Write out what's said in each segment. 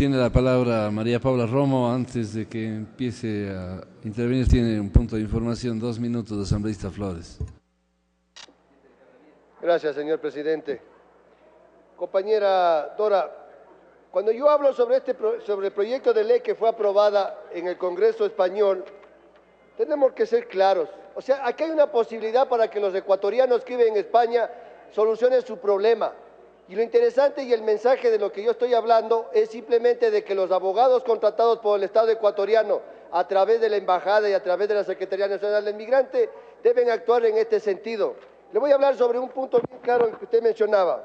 Tiene la palabra María Paula Romo. Antes de que empiece a intervenir, tiene un punto de información, dos minutos, de asambleísta Flores. Gracias, señor presidente. Compañera Dora, cuando yo hablo sobre, este, sobre el proyecto de ley que fue aprobada en el Congreso español, tenemos que ser claros. O sea, aquí hay una posibilidad para que los ecuatorianos que viven en España solucionen su problema. Y lo interesante y el mensaje de lo que yo estoy hablando es simplemente de que los abogados contratados por el Estado ecuatoriano a través de la Embajada y a través de la Secretaría Nacional del Migrante deben actuar en este sentido. Le voy a hablar sobre un punto bien claro que usted mencionaba.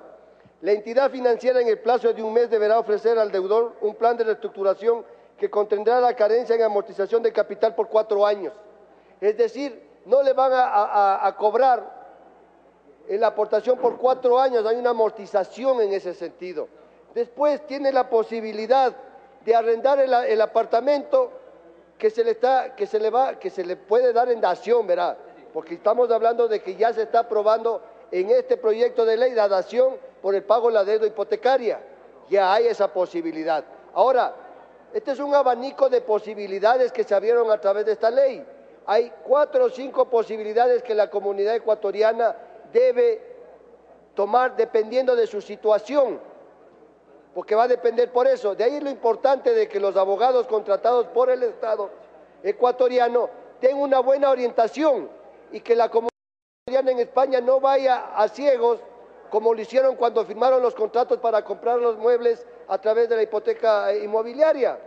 La entidad financiera en el plazo de un mes deberá ofrecer al deudor un plan de reestructuración que contendrá la carencia en amortización de capital por cuatro años. Es decir, no le van a, cobrar en la aportación por cuatro años, hay una amortización en ese sentido. Después tiene la posibilidad de arrendar el, apartamento que se, le está, que, se le va, que se le puede dar en dación, ¿verdad? Porque estamos hablando de que ya se está aprobando en este proyecto de ley la dación por el pago de la deuda hipotecaria. Ya hay esa posibilidad. Ahora, este es un abanico de posibilidades que se abrieron a través de esta ley. Hay cuatro o cinco posibilidades que la comunidad ecuatoriana debe tomar dependiendo de su situación, porque va a depender por eso. De ahí lo importante de que los abogados contratados por el Estado ecuatoriano tengan una buena orientación y que la comunidad ecuatoriana en España no vaya a ciegos como lo hicieron cuando firmaron los contratos para comprar los muebles a través de la hipoteca inmobiliaria.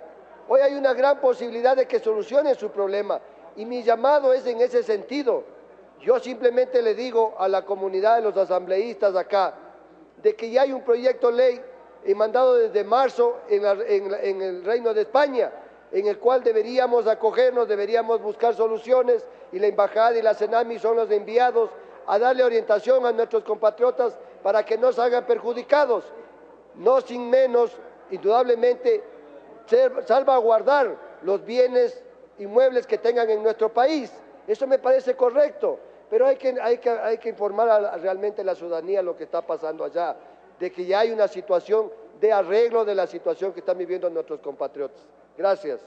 Hoy hay una gran posibilidad de que solucionen su problema y mi llamado es en ese sentido yo simplemente le digo a la comunidad de los asambleístas acá de que ya hay un proyecto ley mandado desde marzo en, en, el Reino de España, en el cual deberíamos acogernos, deberíamos buscar soluciones y la Embajada y la CENAMI son los enviados a darle orientación a nuestros compatriotas para que no salgan perjudicados. No sin menos, indudablemente, salvaguardar los bienes inmuebles que tengan en nuestro país. Eso me parece correcto, pero hay que, hay que, hay que informar realmente a la ciudadanía lo que está pasando allá, de que ya hay una situación de arreglo de la situación que están viviendo nuestros compatriotas. Gracias.